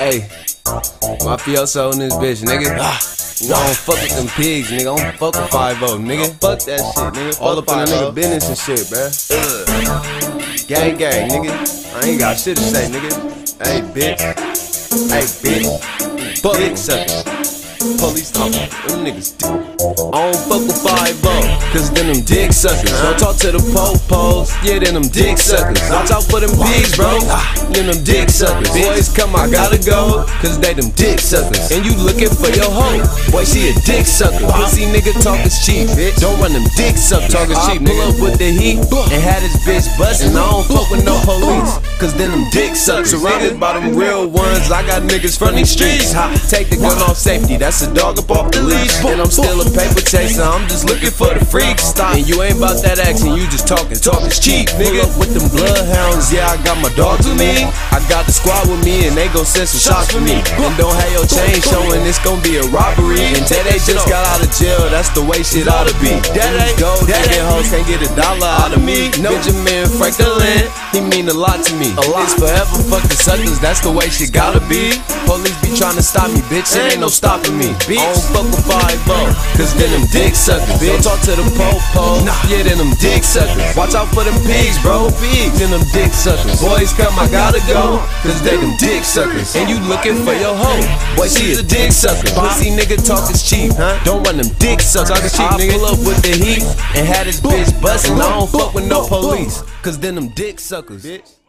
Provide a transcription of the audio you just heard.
Hey, mafioso in this bitch, nigga. You I don't fuck with them pigs, nigga. I don't fuck with 5 nigga. Fuck that shit, nigga. All up in the nigga oh. business and shit, bruh. Gang, gang, nigga. I ain't got shit to say, nigga. Hey, bitch. Hey, bitch. Fuck dick suckers. Police talking, them niggas dick. I don't fuck with 5 cause then them dick suckers. Don't talk to the po-pos, yeah, then them dick suckers. Watch out for them pigs, bro, then them dick suckers. Boys come, I gotta go, cause they them dick suckers. And you looking for your hoe, boy, she a dick sucker. Pussy nigga talk is cheap, bitch. Don't run them dick suckers. Talk is cheap, pull up with the heat and had his bitch bustin'. I don't fuck with no police, cause then them dick suckers. Surrounded by them real ones, I got niggas from these streets. Take the gun off safety, that's a dog up off the leash. And I'm still a paper chaser, I'm just looking for the freak stop. And you ain't about that action, you just talking, talking's cheap, nigga. Pull up with them bloodhounds, yeah, I got my dogs with me. I got the squad with me, and they gon' send some shots for me. And don't have your chain showing, it's gonna be a robbery. And that they just got out of jail, that's the way shit ought to be. That ain't go, that ain't hoes can't get a dollar out of me. No. Benjamin Franklin, he mean a lot to me. A lot. It's forever fuck the suckers, that's the way shit gotta be. Police be trying to stop me, bitch, it ain't no stopping me bitch. I don't fuck with 5 cause then them dick suckers, bitch. Don't talk to the po-po, nah. yeah, then them dick suckers. Watch out for them pigs, bro, pigs, then them dick suckers. Boys come, I gotta go, cause they them dick suckers. And you looking for your hoe, boy, she a dick sucker. Pussy nigga talk is cheap, huh? Don't run them dick suckers. Talk is cheap, I pull up with the heat and had his bitch bustin'. I don't fuck with no police, cause then them dick suckers, bitch.